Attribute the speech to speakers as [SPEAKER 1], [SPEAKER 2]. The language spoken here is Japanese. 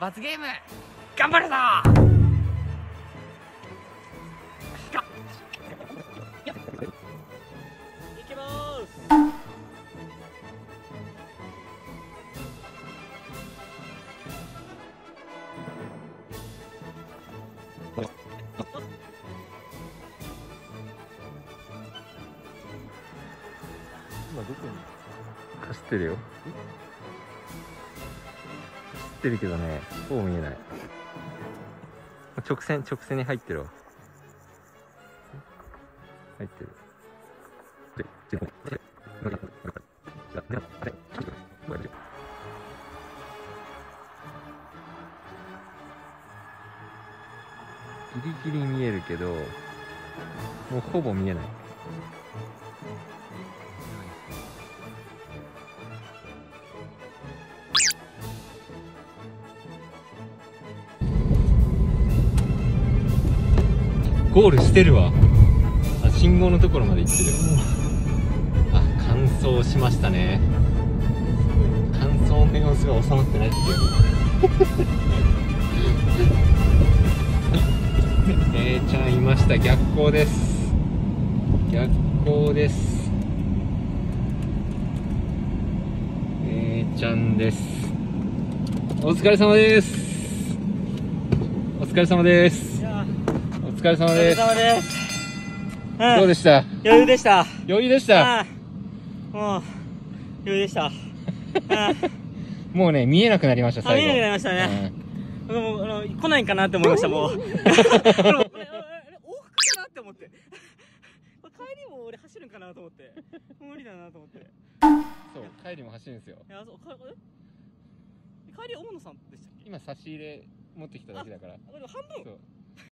[SPEAKER 1] 罰ゲーム頑張るぞ!
[SPEAKER 2] いきます!
[SPEAKER 3] 今どこに?
[SPEAKER 1] 走ってるよ。走ってるけどねほぼ見えない。直線直線に入ってるわ。入ってる。ギリギリ見えるけどもうほぼ見えないゴールしてるわ。あ信号のところまで行ってる。あ乾燥しましたね。乾燥の様子が収まってないっていう。えーちゃんいました。逆光です。逆光です。えーちゃんです。お疲れ様です。お疲れ様です。れ様
[SPEAKER 2] お疲れ
[SPEAKER 1] です。
[SPEAKER 2] 様です
[SPEAKER 1] どうでした？
[SPEAKER 2] 余裕でした。
[SPEAKER 1] 余裕でした？
[SPEAKER 2] もう余裕でした。あ
[SPEAKER 1] もうね見えなくなりました最後。
[SPEAKER 2] えなくなりましたね。僕もあの来ないかなって思いましたもう。往復かなって思って。帰りも俺走るんかなと思って。無理だなと思って。
[SPEAKER 1] そう帰りも走るんですよ。
[SPEAKER 2] やそう帰り大野さんでしたっけ？
[SPEAKER 1] 今差し入れ持ってきただけだから。
[SPEAKER 2] あこれ半分